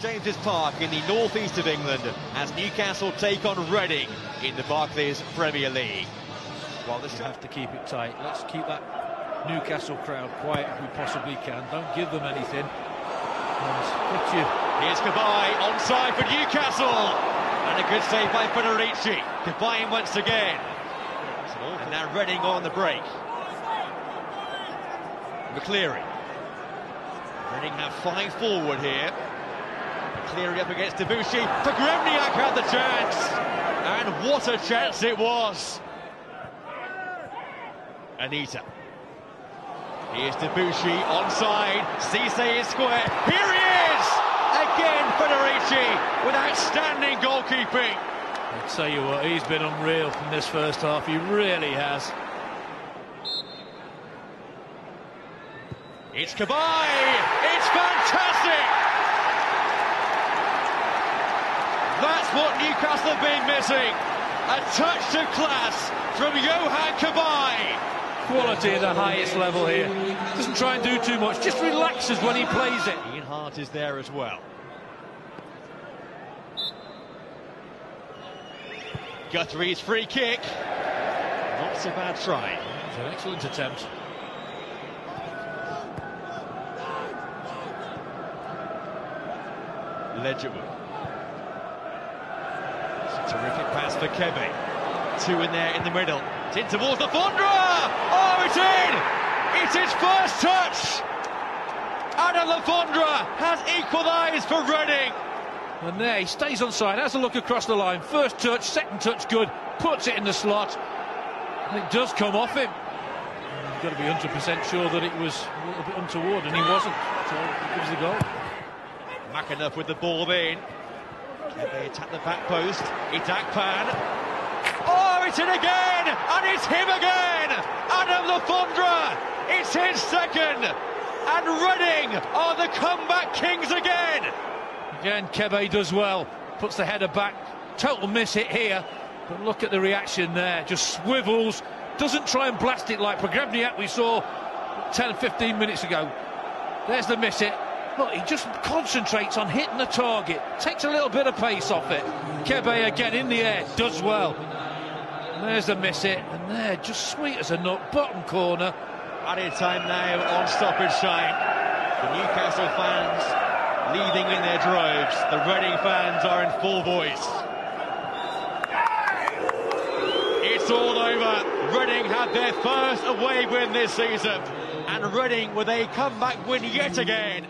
James's Park in the northeast of England as Newcastle take on Reading in the Barclays Premier League. Well, this have to keep it tight. Let's keep that Newcastle crowd quiet if we possibly can. Don't give them anything. You. Here's Cabaye onside for Newcastle. And a good save by Federici. Cabaye once again. And now Reading on the break. McCleary. Reading have five forward here. McCleary up against Debuchy. Pogrebniak had the chance. And what a chance it was. Anita. Here's Debuchy onside. Cisse is square. Here he is! Again, Federici with outstanding goalkeeping. I'll tell you what, he's been unreal from this first half. He really has. It's Cabaye! It's fantastic! That's what Newcastle have been missing. A touch of class from Yohan Cabaye. Quality at the highest level here. Doesn't try and do too much, just relaxes when he plays it. Ian Harte is there as well. Guthrie's free kick. Not so bad try. It's an excellent attempt. Leigertwood. Terrific pass for Kebe. Two in there in the middle. It's in towards Le Fondre! Oh, it's in! It's his first touch! Adam Le Fondre has equalised for Reading. And there he stays on side, has a look across the line. First touch, second touch good, puts it in the slot. And it does come off him. You've got to be 100% sure that it was a little bit untoward, and he wasn't. So he gives the goal. McAnuff with the ball in. They attack the back post. It's Akpan. Oh, it's in again! And it's him again! Adam Le Fondre! It's his second! And Reading are the comeback kings again! Again, Kebe does well. Puts the header back. Total miss it here. But look at the reaction there. Just swivels. Doesn't try and blast it like Pogrebniak we saw 10 15 minutes ago. There's the miss it. Look, he just concentrates on hitting the target, takes a little bit of pace off it. Kebe again in the air, does well. And there's the miss it, and there, just sweet as a nut, bottom corner. Added time now on stoppage time. The Newcastle fans leading in their droves. The Reading fans are in full voice. It's all over. Reading had their first away win this season. And Reading with a comeback win yet again.